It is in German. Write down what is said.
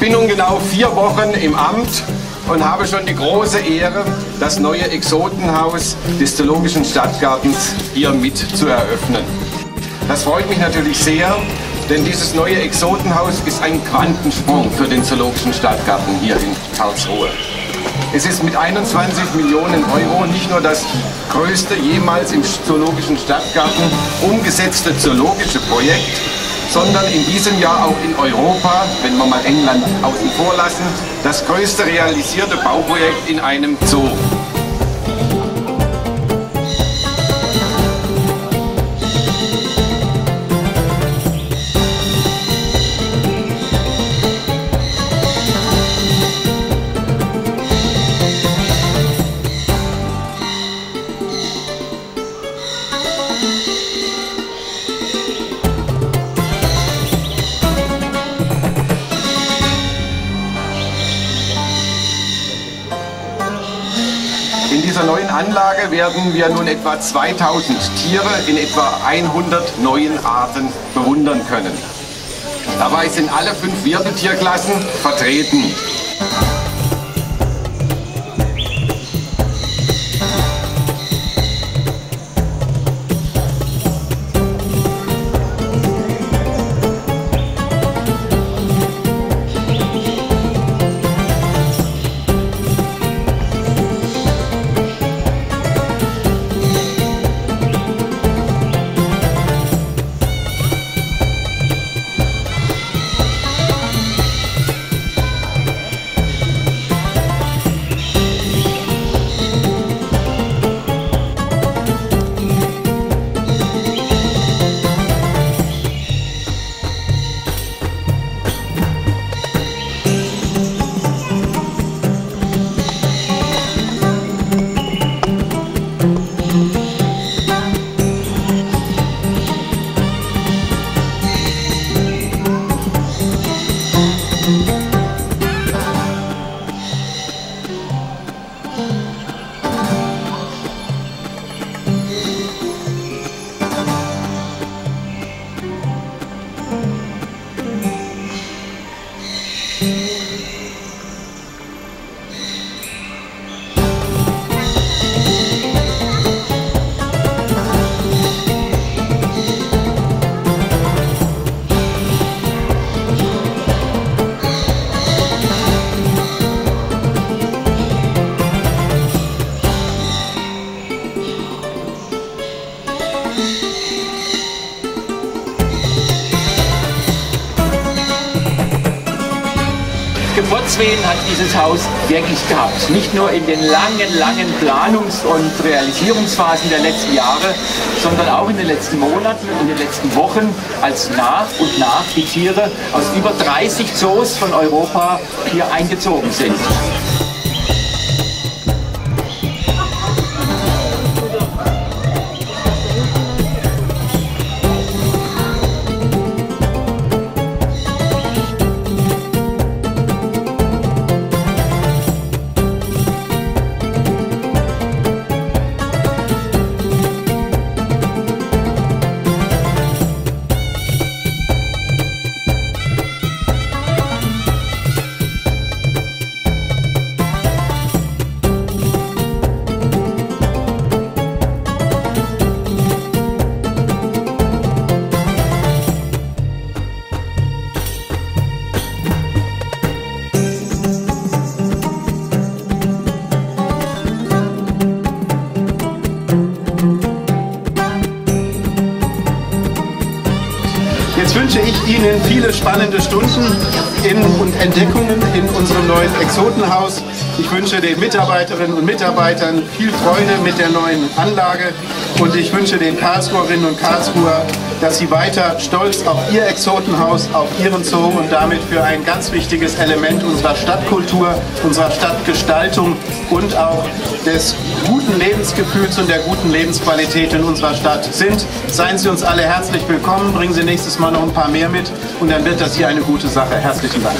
bin nun genau vier Wochen im Amt und habe schon die große Ehre, das neue Exotenhaus des Zoologischen Stadtgartens hier mit zu eröffnen. Das freut mich natürlich sehr, denn dieses neue Exotenhaus ist ein Quantensprung für den Zoologischen Stadtgarten hier in Karlsruhe. Es ist mit 21 Millionen Euro nicht nur das größte jemals im Zoologischen Stadtgarten umgesetzte zoologische Projekt, sondern in diesem Jahr auch in Europa, wenn wir mal England außen vor lassen, das größte realisierte Bauprojekt in einem Zoo. Neuen Anlage werden wir nun etwa 2000 Tiere in etwa 100 neuen Arten bewundern können. Dabei sind alle fünf Wirbeltierklassen vertreten. Hey. Geburtswehen hat dieses Haus wirklich gehabt. Nicht nur in den langen, langen Planungs- und Realisierungsphasen der letzten Jahre, sondern auch in den letzten Monaten und in den letzten Wochen, als nach und nach die Tiere aus über 30 Zoos von Europa hier eingezogen sind. Ihnen viele spannende Stunden in, und Entdeckungen in unserem neuen Exotenhaus. Ich wünsche den Mitarbeiterinnen und Mitarbeitern viel Freude mit der neuen Anlage und ich wünsche den Karlsruherinnen und Karlsruher, dass sie weiter stolz auf ihr Exotenhaus, auf ihren Zoo und damit für ein ganz wichtiges Element unserer Stadtkultur, unserer Stadtgestaltung und auch des guten Lebensgefühls und der guten Lebensqualität in unserer Stadt sind. Seien Sie uns alle herzlich willkommen, bringen Sie nächstes Mal noch ein paar mehr mit und dann wird das hier eine gute Sache. Herzlichen Dank.